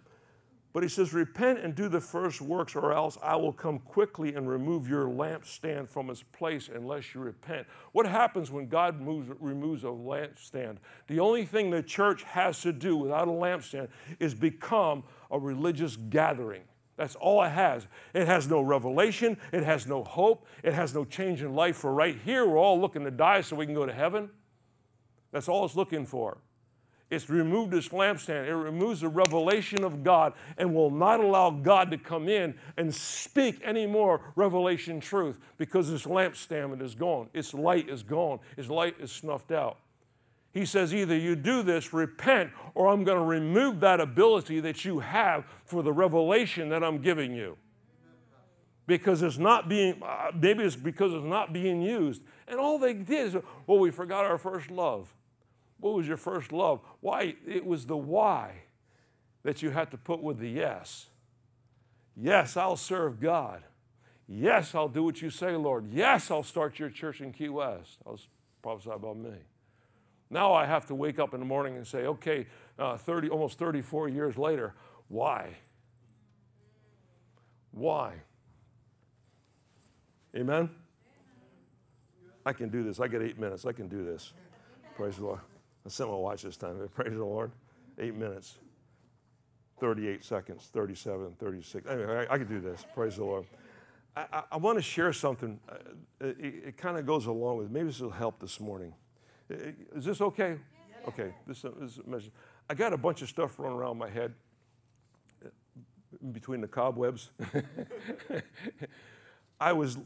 But he says, Repent and do the first works, or else I will come quickly and remove your lampstand from its place unless you repent. What happens when God moves, removes a lampstand? The only thing the church has to do without a lampstand is become a religious gathering. That's all it has. It has no revelation, it has no hope, it has no change in life. For right here, we're all looking to die so we can go to heaven. That's all it's looking for. It's removed its lampstand. It removes the revelation of God and will not allow God to come in and speak any more revelation truth because its lampstand is gone. Its light is gone. Its light is snuffed out. He says, either you do this, repent, or I'm going to remove that ability that you have for the revelation that I'm giving you. Because it's not being, uh, maybe it's because it's not being used. And all they did is, well, we forgot our first love. What was your first love? Why? It was the why that you had to put with the yes. Yes, I'll serve God. Yes, I'll do what you say, Lord. Yes, I'll start your church in Key West. I was prophesied about me. Now I have to wake up in the morning and say, okay, uh, 30, almost 34 years later, why? Why? Amen? I can do this. I get eight minutes. I can do this. Praise the Lord. I set my watch this time. Praise the Lord. Eight minutes, 38 seconds, 37, 36. Anyway, I, I can do this. Praise the Lord. I, I, I want to share something. Uh, it, it kind of goes along with, maybe this will help this morning. Is this okay? Okay, this, this is a message. I got a bunch of stuff running around my head uh, between the cobwebs. I was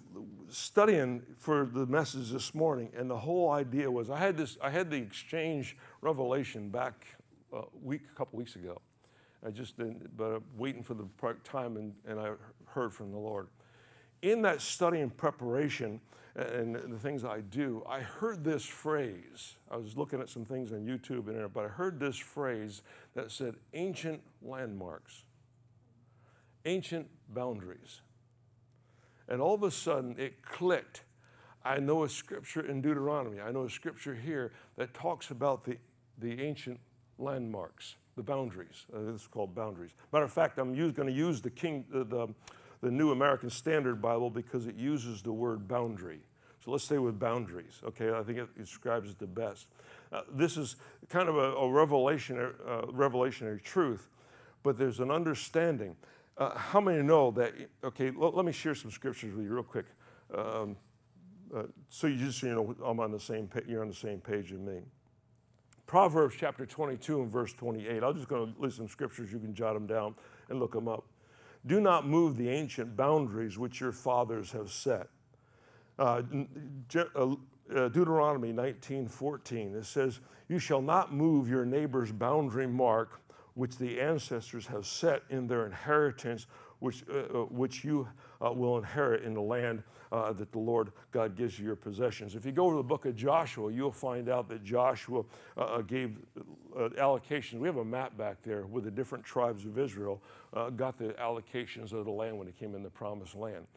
studying for the message this morning, and the whole idea was I had this. I had the exchange revelation back a week, a couple weeks ago. I just didn't, but I'm waiting for the time, and, and I heard from the Lord. In that study and preparation, and the things I do, I heard this phrase. I was looking at some things on YouTube and but I heard this phrase that said ancient landmarks, ancient boundaries. And all of a sudden it clicked. I know a scripture in Deuteronomy, I know a scripture here that talks about the, the ancient landmarks, the boundaries. Uh, it's called boundaries. Matter of fact, I'm going to use the King, the, the, the New American Standard Bible because it uses the word boundary. So let's stay with boundaries, okay? I think it describes it the best. Uh, this is kind of a, a revelation, uh, revelationary truth, but there's an understanding. Uh, how many know that? Okay, l- let me share some scriptures with you real quick. Um, uh, so you just you know I'm on the same pa- you're on the same page as me. Proverbs chapter 22 and verse 28. I'm just going to list some scriptures. You can jot them down and look them up. Do not move the ancient boundaries which your fathers have set. Uh, uh, uh Deuteronomy 19:14. It says, "You shall not move your neighbor's boundary mark which the ancestors have set in their inheritance, which, uh, uh, which you uh, will inherit in the land uh, that the Lord God gives you your possessions. If you go to the book of Joshua, you'll find out that Joshua uh, uh, gave allocations. We have a map back there with the different tribes of Israel got the allocations of the land when it came in the promised land.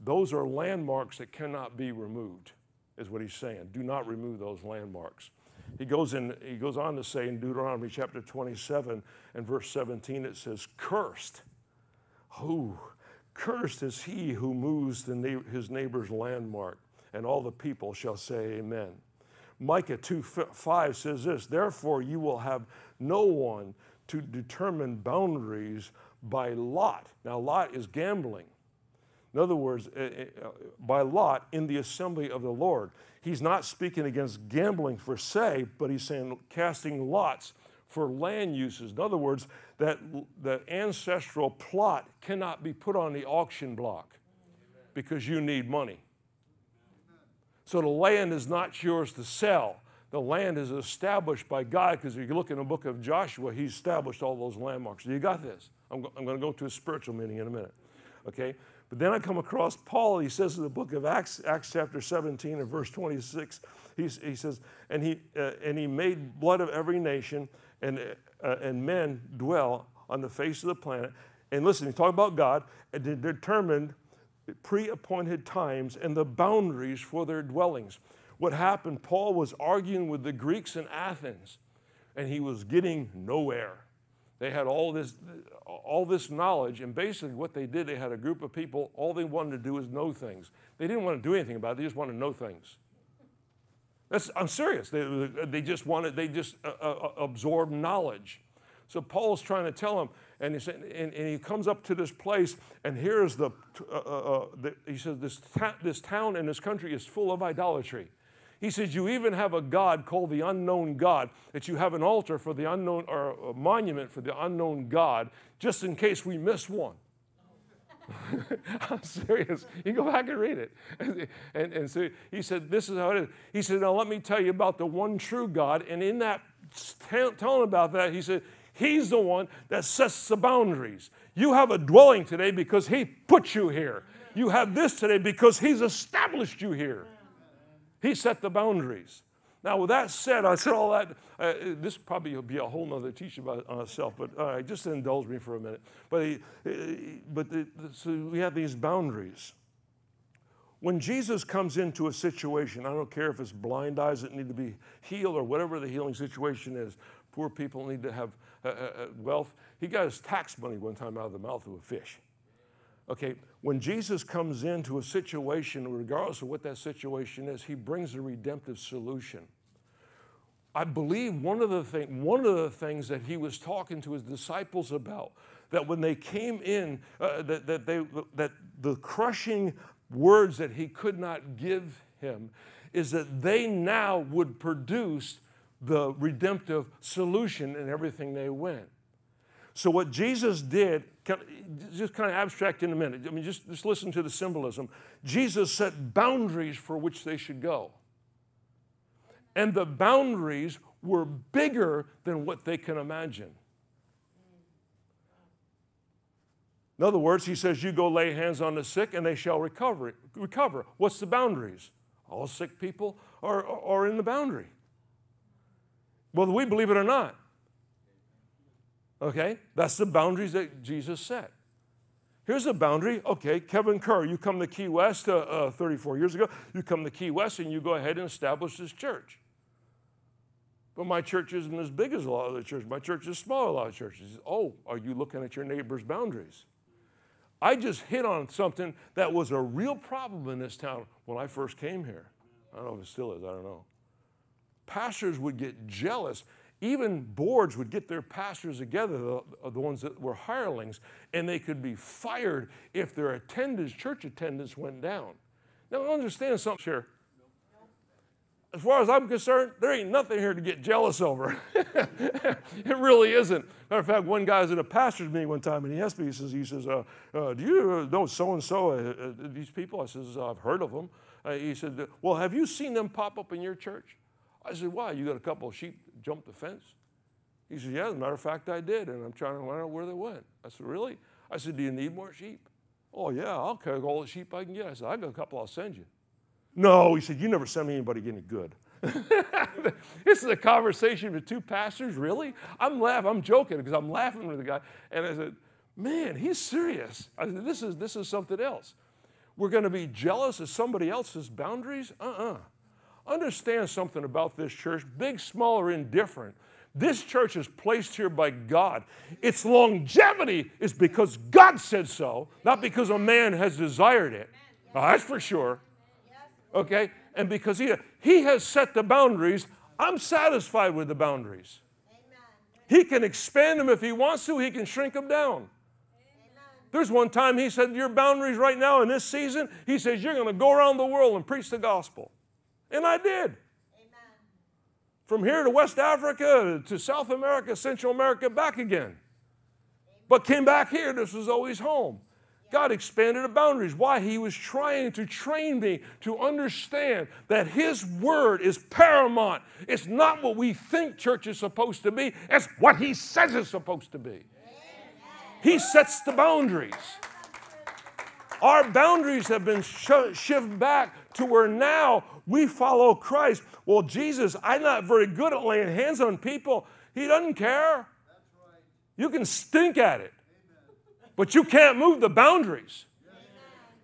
Those are landmarks that cannot be removed, is what he's saying. Do not remove those landmarks. He goes, in, he goes on to say in Deuteronomy chapter 27 and verse 17, it says, Cursed. Who? Cursed is he who moves na- his neighbor's landmark, and all the people shall say, Amen. Micah 2 5 says this, Therefore you will have no one to determine boundaries by lot. Now, lot is gambling. In other words, eh, eh, by lot in the assembly of the Lord. He's not speaking against gambling per se, but he's saying casting lots for land uses. In other words, that the ancestral plot cannot be put on the auction block because you need money. So the land is not yours to sell. The land is established by God because if you look in the book of Joshua, he established all those landmarks. You got this. I'm, I'm going to go to a spiritual meeting in a minute. Okay? But then I come across Paul. He says in the book of Acts, Acts chapter 17 and verse 26, he, he says, and he, uh, and he made blood of every nation, and, uh, and men dwell on the face of the planet. And listen, he talked about God and they determined pre appointed times and the boundaries for their dwellings. What happened, Paul was arguing with the Greeks in Athens and he was getting nowhere. They had all this, all this knowledge, and basically what they did, they had a group of people, all they wanted to do was know things. They didn't want to do anything about it, they just wanted to know things. That's, I'm serious. They, they just wanted, they just uh, uh, absorbed knowledge. So Paul's trying to tell them, and he, said, and, and he comes up to this place, and here's the, uh, uh, uh, the he says, this, ta- this town and this country is full of idolatry. He says, You even have a God called the unknown God, that you have an altar for the unknown, or a monument for the unknown God, just in case we miss one. I'm serious. You go back and read it. And, and, so he said, This is how it is. He said, Now let me tell you about the one true God. And in that, telling about that, he said, He's the one that sets the boundaries. You have a dwelling today because He put you here. You have this today because He's established you here. He set the boundaries. Now, with that said, I said all that. Uh, this probably will be a whole nother teaching about on itself, but uh, just indulge me for a minute. But, he, but the, so we have these boundaries. When Jesus comes into a situation, I don't care if it's blind eyes that need to be healed or whatever the healing situation is, poor people need to have uh, uh, uh wealth. He got his tax money one time out of the mouth of a fish. Okay, when Jesus comes into a situation, regardless of what that situation is, he brings a redemptive solution. I believe one of the thing, one of the things that he was talking to his disciples about, that when they came in, uh, that, that, they, that the crushing words that he could not give him, is that they now would produce the redemptive solution in everything they went. So, what Jesus did, just kind of abstract in a minute, I mean, just, just listen to the symbolism. Jesus set boundaries for which they should go. And the boundaries were bigger than what they can imagine. In other words, he says, You go lay hands on the sick and they shall recover. recover. What's the boundaries? All sick people are, are in the boundary. Whether we believe it or not. Okay? That's the boundaries that Jesus set. Here's a boundary. Okay, Kevin Kerr, you come to Key West uh, uh, 34 years ago. You come to Key West and you go ahead and establish this church. But my church isn't as big as a lot of the churches. My church is small, a lot of churches. Oh, are you looking at your neighbor's boundaries? I just hit on something that was a real problem in this town when I first came here. I don't know if it still is, I don't know. Pastors would get jealous even boards would get their pastors together, the, the, ones that were hirelings, and they could be fired if their attendance, church attendance went down. Now, understand something here. As far as I'm concerned, there ain't nothing here to get jealous over. it really isn't. Matter of fact, one guy was in a pastor's meeting one time, and he asked me, he says, he says uh, uh, do you know so-and-so, uh, uh, these people? I says, I've heard of them. Uh, he said, well, have you seen them pop up in your church? I said, why? You got a couple of sheep jump the fence? He said, yeah, as a matter of fact, I did, and I'm trying to find out where they went. I said, really? I said, do you need more sheep? Oh, yeah, I'll carry all the sheep I can get. I said, I got a couple I'll send you. No, he said, you never send me anybody any good. this is a conversation with two pastors, really? I'm laughing, I'm joking because I'm laughing with the guy. And I said, man, he's serious. I said, this is, this is something else. We're going to be jealous of somebody else's boundaries? Uh-uh. Understand something about this church, big, small, or indifferent. This church is placed here by God. Its longevity is because God said so, not because a man has desired it. that's for sure. Okay? And because he, he has set the boundaries, I'm satisfied with the boundaries. He can expand them if he wants to, he can shrink them down. There's one time he said, Your boundaries right now in this season, he says, You're going to go around the world and preach the gospel. And I did. Amen. From here to West Africa to South America, Central America, back again. Amen. But came back here. This was always home. God expanded the boundaries. Why? He was trying to train me to understand that His Word is paramount. It's not what we think church is supposed to be, it's what He says it's supposed to be. He sets the boundaries. Our boundaries have been sh- shifted back to where now we follow Christ. Well, Jesus, I'm not very good at laying hands on people. He doesn't care. Right. You can stink at it. but you can't move the boundaries.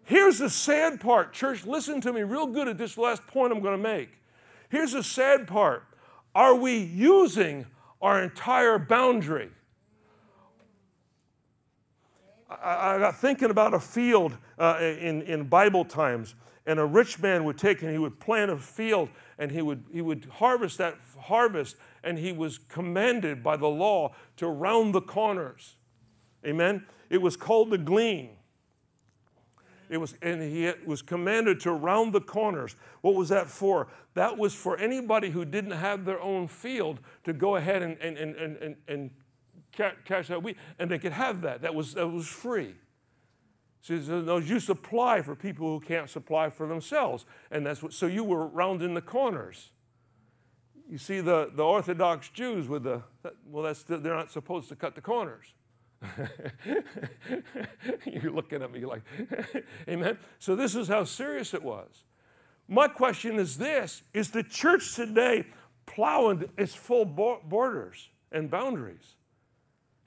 Here's the sad part. Church, listen to me real good at this last point I'm going to make. Here's the sad part. Are we using our entire boundary? I, I got thinking about a field uh, in, in Bible times, and a rich man would take and he would plant a field and he would, he would harvest that harvest, and he was commanded by the law to round the corners. Amen? It was called the glean. It was, and he was commanded to round the corners. What was that for? That was for anybody who didn't have their own field to go ahead and, and, and, and, and catch that wheat, and they could have that. That was, that was free. Those you supply for people who can't supply for themselves. And that's what, so you were rounding the corners. You see the, the Orthodox Jews with the, well, that's, they're not supposed to cut the corners. you're looking at me like, amen. So this is how serious it was. My question is this Is the church today plowing its full borders and boundaries?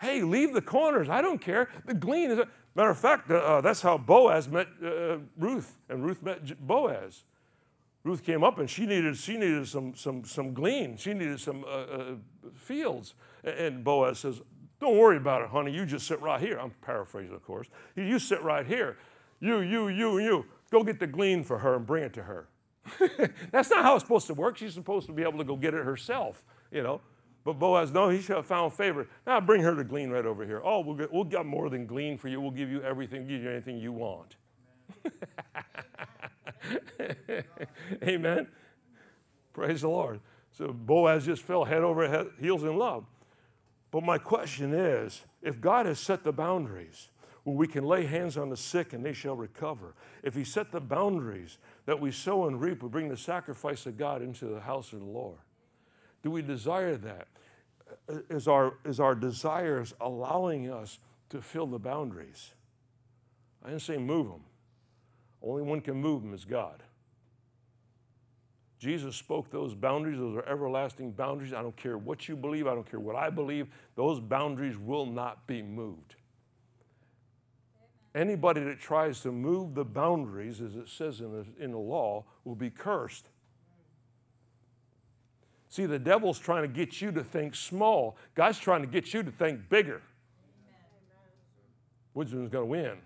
Hey, leave the corners. I don't care. The glean is. Matter of fact, uh, that's how Boaz met uh, Ruth, and Ruth met Boaz. Ruth came up and she needed, she needed some, some, some glean. She needed some uh, uh fields. And Boaz says, don't worry about it, honey. You just sit right here. I'm paraphrasing, of course. You sit right here. You, you, you, you. Go get the glean for her and bring it to her. That's not how it's supposed to work. She's supposed to be able to go get it herself, you know. But Boaz, no, he shall have found favor. Now bring her to glean right over here. Oh, we'll get, we'll get more than glean for you. We'll give you everything, give you anything you want. Amen. Praise the Lord. So Boaz just fell head over head, heels in love. But my question is if God has set the boundaries where we can lay hands on the sick and they shall recover, if He set the boundaries that we sow and reap, we bring the sacrifice of God into the house of the Lord, do we desire that? Is our, is our desires allowing us to fill the boundaries? I didn't say move them. Only one can move them is God. Jesus spoke those boundaries, those are everlasting boundaries. I don't care what you believe, I don't care what I believe, those boundaries will not be moved. Anybody that tries to move the boundaries, as it says in the, in the law, will be cursed. See, the devil's trying to get you to think small. God's trying to get you to think bigger. Which one's going to win?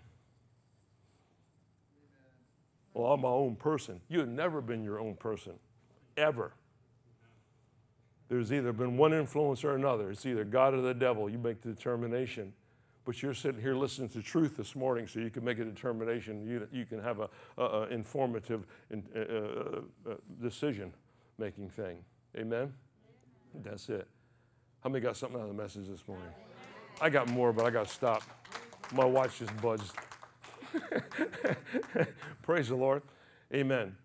Well, I'm my own person. You have never been your own person, ever. There's either been one influence or another. It's either God or the devil. You make the determination. But you're sitting here listening to truth this morning, so you can make a determination. You, you can have a, a, a informative in, uh, uh, uh, decision making thing. Amen? That's it. How many got something out of the message this morning? I got more, but I got to stop. My watch just buzzed. Praise the Lord. Amen.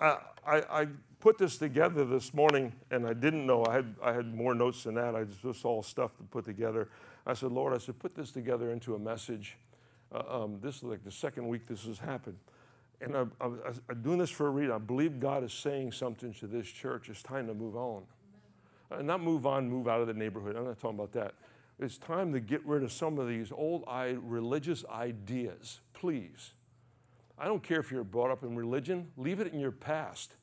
I, I, I, put this together this morning, and I didn't know I had, I had more notes than that. I just, all stuff to put together. I said, Lord, I said, put this together into a message. Uh, um, this is like the second week this has happened. And I, am doing this for a reason. I believe God is saying something to this church. It's time to move on. Uh, not move on, move out of the neighborhood. I'm not talking about that. It's time to get rid of some of these old religious ideas, please. I don't care if you're brought up in religion, leave it in your past.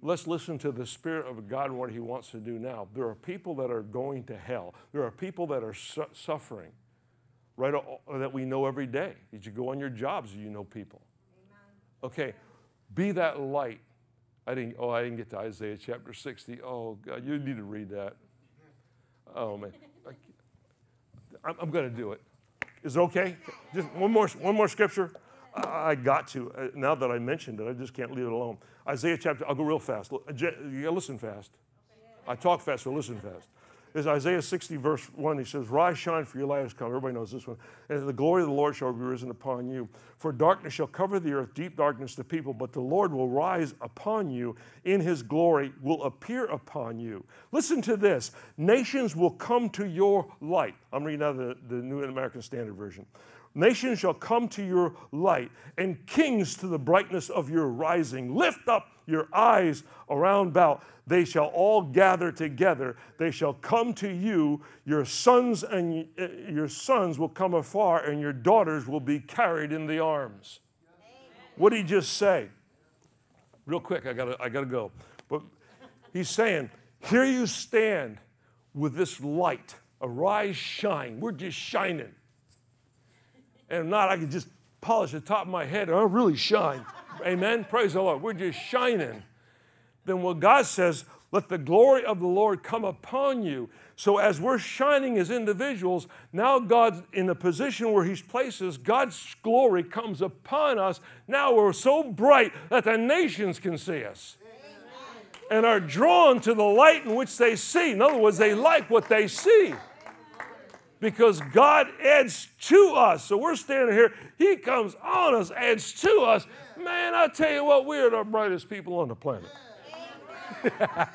Let's listen to the Spirit of God and what He wants to do now. There are people that are going to hell, there are people that are su- suffering, right? That we know every day. As you go on your jobs, you know people. Okay, be that light. I didn't, oh, I didn't get to Isaiah chapter 60. Oh, God, you need to read that. Oh, man. I'm, I'm going to do it. Is it okay? Just one more, one more scripture. I got to. Uh, now that I mentioned it, I just can't leave it alone. Isaiah chapter, I'll go real fast. Listen fast. I talk fast, so listen fast is Isaiah 60, verse 1. He says, Rise, shine, for your light has come. Everybody knows this one. And the glory of the Lord shall be risen upon you. For darkness shall cover the earth, deep darkness the people, but the Lord will rise upon you. In his glory will appear upon you. Listen to this nations will come to your light. I'm reading out the, the New American Standard Version. Nations shall come to your light, and kings to the brightness of your rising. Lift up your eyes around about. They shall all gather together. They shall come to you. Your sons and uh, your sons will come afar, and your daughters will be carried in the arms. What did he just say? Real quick, I gotta, I gotta go. But he's saying, Here you stand with this light. Arise, shine. We're just shining. And if not, I can just polish the top of my head and I really shine. Amen. Praise the Lord. We're just shining. Then what God says, let the glory of the Lord come upon you. So as we're shining as individuals, now God's in a position where He's placed us, God's glory comes upon us. Now we're so bright that the nations can see us and are drawn to the light in which they see. In other words, they like what they see because God adds to us. So we're standing here, He comes on us, adds to us. Man, I tell you what, we're the brightest people on the planet.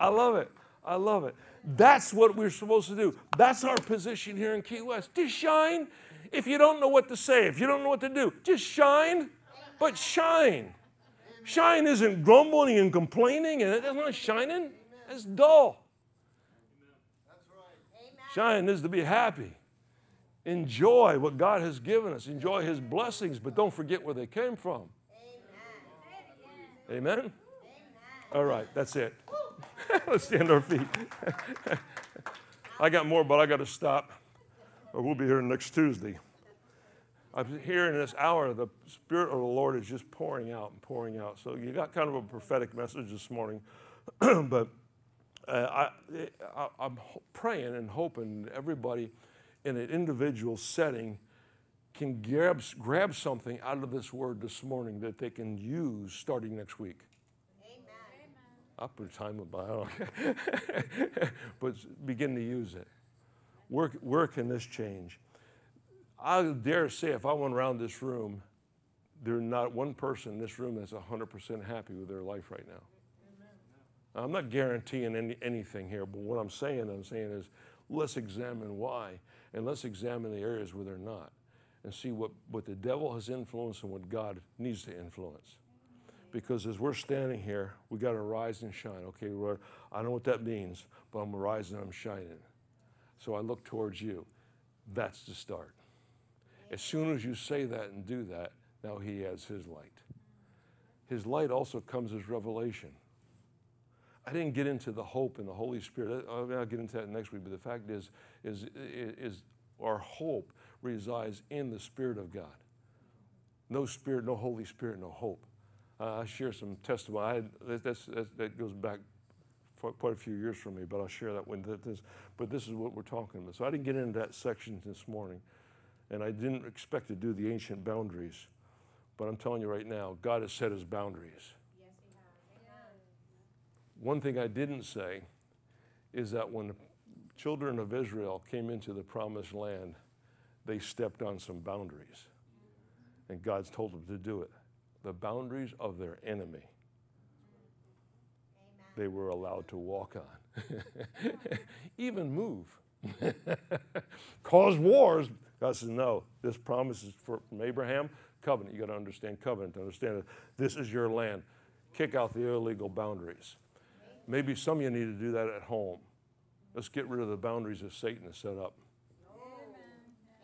I love it. I love it. That's what we're supposed to do. That's our position here in Key West. Just shine. If you don't know what to say, if you don't know what to do, just shine, but shine. Shine isn't grumbling and complaining, and it's not shining. It's dull. Shine is to be happy. Enjoy what God has given us. Enjoy His blessings, but don't forget where they came from. Amen? Amen? All right, that's it. Let's stand our feet. I got more, but I got to stop, or we'll be here next Tuesday. I'm here in this hour, the Spirit of the Lord is just pouring out and pouring out. So you got kind of a prophetic message this morning, but uh, I, am praying and hoping everybody in an individual setting can grab, grab something out of this word this morning that they can use starting next week. Amen. I'll put time it, but begin to use it. Where, where can this change? I dare say if I went around this room, there's not one person in this room that's 100% happy with their life right now. I'm not guaranteeing any, anything here, but what I'm saying, I'm saying is let's examine why and let's examine the areas where they're not and see what, what the devil has influenced and what God needs to influence. Because as we're standing here, we got to rise and shine. Okay, Lord, I know what that means, but I'm rising, I'm shining. So I look towards you. That's the start. As soon as you say that and do that, now He adds His light. His light also comes as revelation. I didn't get into the hope and the Holy Spirit. I'll get into that next week. But the fact is, is, is our hope resides in the Spirit of God. No Spirit, no Holy Spirit, no hope. Uh, I share some testimony. I that's, that's, that goes back quite a few years for me, but I'll share that when this. But this is what we're talking about. So I didn't get into that section this morning, and I didn't expect to do the ancient boundaries. But I'm telling you right now, God has set His boundaries. One thing I didn't say is that when the children of Israel came into the promised land, they stepped on some boundaries. And God's told them to do it. The boundaries of their enemy. Amen. They were allowed to walk on, even move, cause wars. God says, No, this promise is for, from Abraham, covenant. You got to understand covenant to understand it. This is your land. Kick out the illegal boundaries. Maybe some of you need to do that at home. Let's get rid of the boundaries that Satan has set up.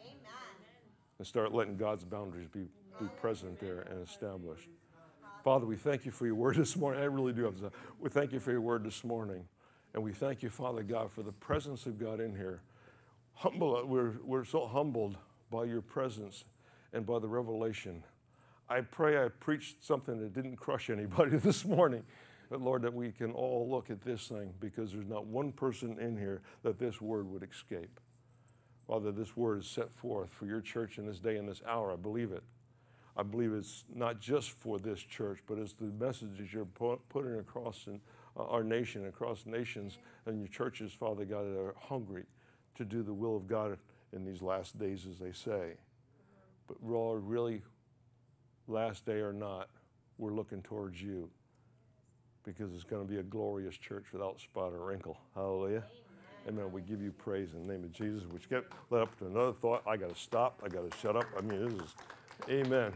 Amen. And start letting God's boundaries be, be present there and established. Father, we thank you for your word this morning. I really do have to. We thank you for your word this morning. And we thank you, Father God, for the presence of God in here. Humble, we're, we're so humbled by your presence and by the revelation. I pray I preached something that didn't crush anybody this morning. But Lord, that we can all look at this thing because there's not one person in here that this word would escape. Father, this word is set forth for your church in this day and this hour. I believe it. I believe it's not just for this church, but it's the messages you're putting across in uh, our nation, across nations, and your churches, Father God, that are hungry to do the will of God in these last days, as they say. But Lord, really, last day or not, we're looking towards you because it's going to be a glorious church without spot or wrinkle. Hallelujah. Amen. Amen. We give you praise in the name of Jesus. Which get led up to another thought. I got to stop. I got to shut up. I mean, this is, amen.